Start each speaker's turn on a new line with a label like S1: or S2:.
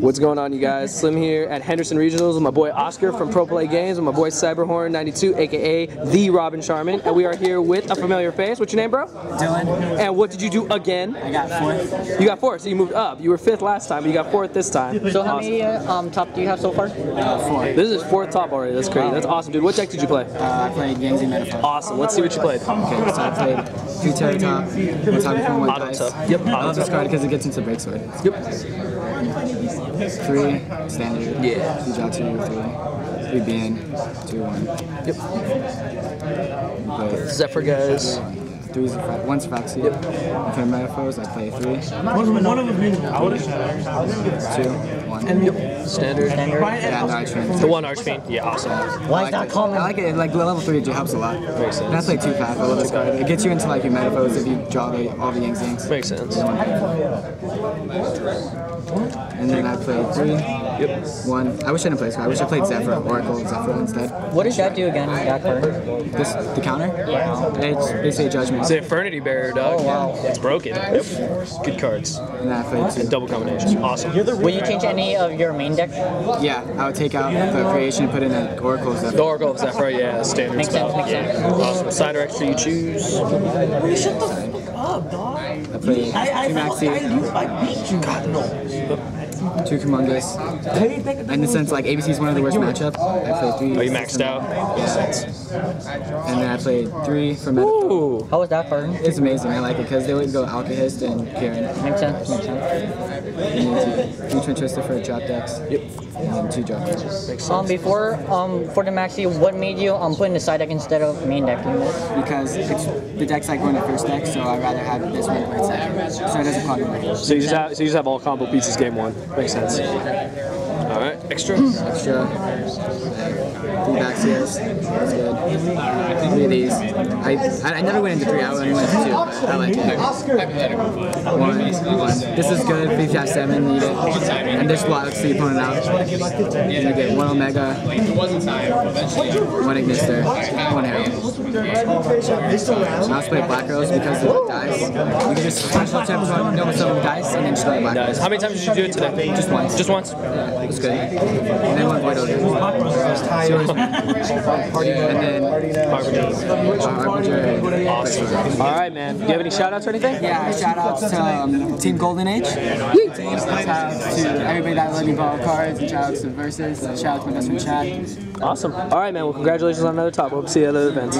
S1: What's going on, you guys? Slim here at Henderson Regionals with my boy Oscar from Pro Play Games with my boy Cyberhorn92, aka the Robin Sharman, and we are here with a familiar face. What's your name, bro?
S2: Dillon.
S1: And what did you do again?
S2: I got fourth.
S1: You got fourth, so you moved up. You were fifth last time, but you got fourth this time.
S3: So how
S1: Awesome.
S3: many uh, um, top do you have so far?
S2: Uh, four.
S1: This is his fourth top already. That's crazy. That's awesome, dude. What deck did you play?
S2: Uh, I played Yang Zing Metalfoe.
S1: Awesome. Let's see what you played.
S2: Okay, so I played two Terra Top, one top from one
S1: Auto
S2: dice.
S1: top. Yep,
S2: I love this card because it gets into Break Sword.
S1: Yep.
S2: Three, standard.
S1: Yeah.
S2: You draw two, three. Three BN, two, one.
S1: Yep.
S2: Play
S1: Zefra guys.
S2: three, Zefra- one Sphaxia. Yep. And for Metalfoes, I play three, two, one.
S1: Yep. Standard.
S3: Standard.
S2: Yeah, no, I trained.
S1: The one Archfiend. Yeah, awesome.
S3: Why
S2: I
S3: is
S2: like
S3: that
S2: it.
S3: common?
S2: I like it. Like the level three, it helps a lot.
S1: Makes sense.
S2: And I play two path. I love this card. It gets you into like your Metalfoes if you draw the, all the Yang Zings.
S1: Makes sense.
S2: And then I played three. Yep. One. I wish I didn't play this. I wish I played Zefra, Oracle, Zefra instead.
S3: What does that do again, that card?
S2: This the counter.
S3: Yeah.
S2: It's basically a judgment.
S1: It's the Infernity Barrier, dog.
S3: Oh, wow.
S1: It's broken. Yep. Good cards.
S2: And then I played two.
S1: Double combination. Awesome.
S3: Will you change any of your main deck?
S2: Yeah, I would take out the creation and put in an Oracle
S1: Zefra.
S2: The
S1: Oracle of Zefra, yeah, standard
S3: Makes
S1: spell.
S3: sense, makes
S1: yeah.
S3: sense.
S1: Awesome. Side extra you choose.
S2: I played two Maxi,
S4: I beat you. God, no.
S2: Two Kumongous. In the sense, like ABC is one of the worst matchups, I played three.
S1: Are you maxed out?
S2: Yeah. And then I played three for Metalfoe.
S1: Ooh.
S3: How was that card?
S2: It's amazing. I like it because they would go Alkahist and Kieran.
S3: Makes sense, makes sense.
S2: And then two, two Twin Twister for drop decks. Yep. And then two drop decks.
S3: Um, before, um, for the maxi, what made you um put in the side deck instead of main deck?
S2: Because it's the deck's like going to first deck, so I'd rather have this one played second. So it doesn't clog me.
S1: So you just have so you just have all combo pieces game one. Makes sense. All right, extra.
S2: Extra. Three Baxias. That's good. Three of these. I, I, I never went into three, I only went into two. I like it. One, one. This is good if you have seven, need it. And this blocks the opponent out. And you get one Omega, one Ignister, one Arrow. I also play Black Rose because of the dice. You can just special tap one, know what's up dice, and then just play Black Rose.
S1: How many times did you do it today?
S2: Just once.
S1: Just once.
S2: Yeah, it was good. And then one Void Ogre. And then.
S1: Awesome. All right, man. Do you have any shout outs or anything?
S2: Yeah, shout outs to um, Team Golden Age. Shout outs to everybody that let me borrow cards, and shout outs to Versus, shout out to my best friend Chad.
S1: Awesome. All right, man. Well, congratulations on another top. Hope to see you at other events.